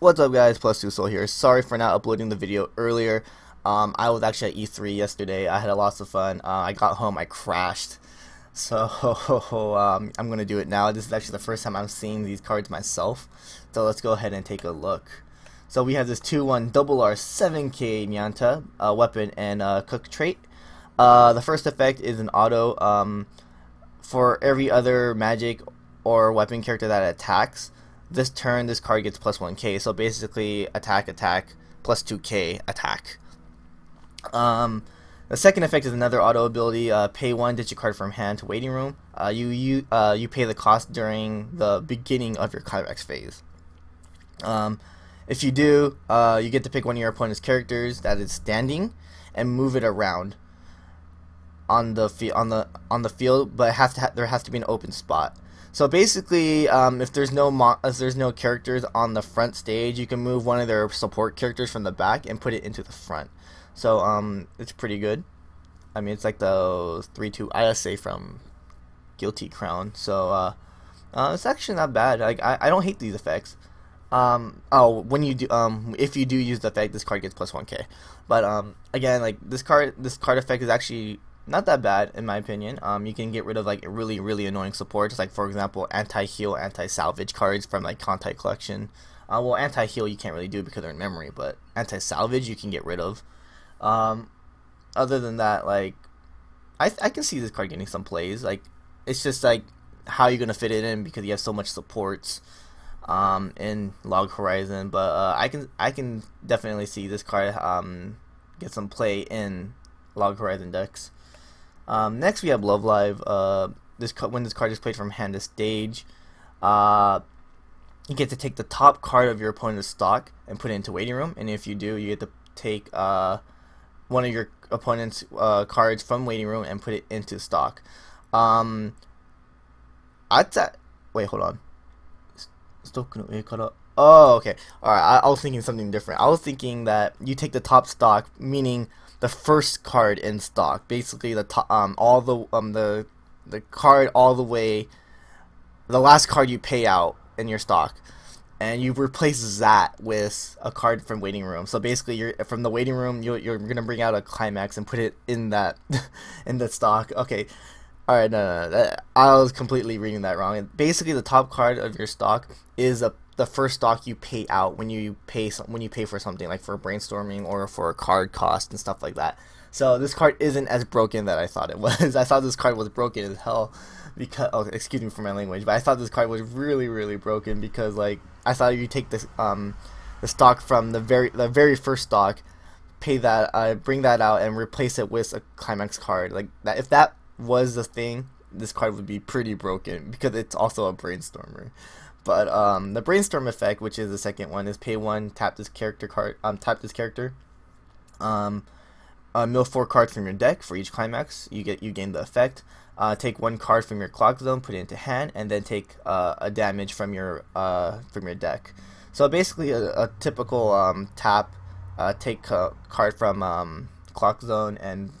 What's up guys, Plus 2 Soul here. Sorry for not uploading the video earlier. Um, I was actually at E3 yesterday. I had a lots of fun. Uh, I got home, I crashed. So um, I'm going to do it now. This is actually the first time I'm seeing these cards myself. So let's go ahead and take a look. So we have this 2-1 double R 7k Nyanta uh, weapon and uh, cook trait. Uh, the first effect is an auto um, for every other magic or weapon character that attacks. This turn, this card gets plus 1k. So basically, attack, attack, plus 2k, attack. Um, the second effect is another auto ability. Uh, pay one digit card from hand to waiting room. Uh, you you uh, you pay the cost during the beginning of your climax phase. Um, if you do, uh, you get to pick one of your opponent's characters that is standing and move it around on the on the on the field, but has to there has to be an open spot. So basically, um, if there's no if there's no characters on the front stage, you can move one of their support characters from the back and put it into the front. So um, it's pretty good. I mean, it's like the three two ISA from Guilty Crown. So uh, uh, it's actually not bad. Like I, I don't hate these effects. Um, oh, when you do, um, if you do use the effect, this card gets plus 1k. But, um, again, like, this card, this card effect is actually not that bad, in my opinion. Um, you can get rid of, like, really, really annoying supports, like, for example, anti-heal, anti-salvage cards from, like, Kantai Collection. Uh, well, anti-heal you can't really do because they're in memory, but anti-salvage you can get rid of. Um, other than that, like, I, I can see this card getting some plays. Like, it's just, like, how you're going to fit it in because you have so much supports um, in Log Horizon, but uh, I can I can definitely see this card um, get some play in Log Horizon decks. Um, next, we have Love Live. Uh, this when this card is played from hand to stage, uh, you get to take the top card of your opponent's stock and put it into waiting room. And if you do, you get to take uh, one of your opponent's uh, cards from waiting room and put it into stock. Um, say, wait, hold on. Oh, okay. Alright, I, I was thinking something different. I was thinking that you take the top stock, meaning the first card in stock. Basically, the top, um, all the um the the card all the way, the last card you pay out in your stock, and you replace that with a card from waiting room. So basically, you're from the waiting room. You're you're gonna bring out a climax and put it in that in the stock. Okay. All right, no, no, no, I was completely reading that wrong. Basically, the top card of your stock is a the first stock you pay out when you pay some, when you pay for something like for brainstorming or for a card cost and stuff like that. So this card isn't as broken that I thought it was. I thought this card was broken as hell because oh, excuse me for my language, but I thought this card was really really broken because like I thought you take this um the stock from the very the very first stock, pay that uh bring that out and replace it with a climax card like that. If that was the thing, this card would be pretty broken because it's also a brainstormer. But um, the brainstorm effect, which is the second one, is pay one, tap this character card, um, tap this character, um, uh, mill four cards from your deck for each climax. You get you gain the effect. Uh, take one card from your clock zone, put it into hand, and then take uh, a damage from your uh, from your deck. So basically, a, a typical um, tap, uh, take a card from um, clock zone, and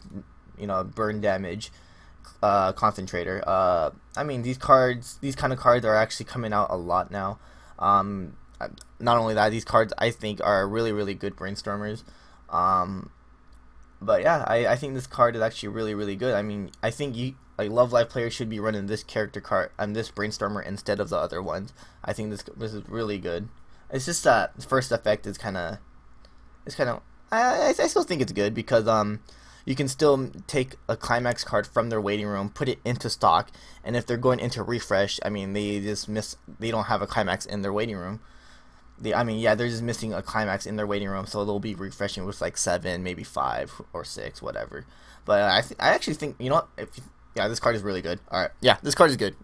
you know burn damage uh, concentrator. Uh, I mean, these cards, these kind of cards are actually coming out a lot now. Um, not only that, these cards I think are really, really good brainstormers. Um, but yeah, I, I think this card is actually really, really good. I mean, I think you like Love Live players should be running this character card and this brainstormer instead of the other ones. I think this this is really good. It's just that first effect is kind of, it's kind of. I, I I still think it's good because um you can still take a climax card from their waiting room, put it into stock, and if they're going into refresh, I mean, they just miss, they don't have a climax in their waiting room. They, I mean, yeah, they're just missing a climax in their waiting room, so they'll be refreshing with like seven, maybe five or six, whatever. But I, I actually think, you know what? If, yeah, this card is really good. All right, yeah, this card is good.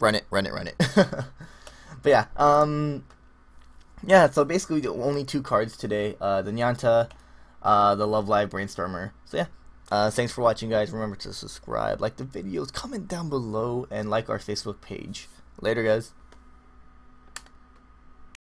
Run it, run it, run it. but yeah, um, yeah. So basically, only two cards today: uh, the Nyanta, uh, the Love Live Brainstormer. So yeah, uh, thanks for watching, guys. Remember to subscribe, like the videos, comment down below, and like our Facebook page. Later, guys.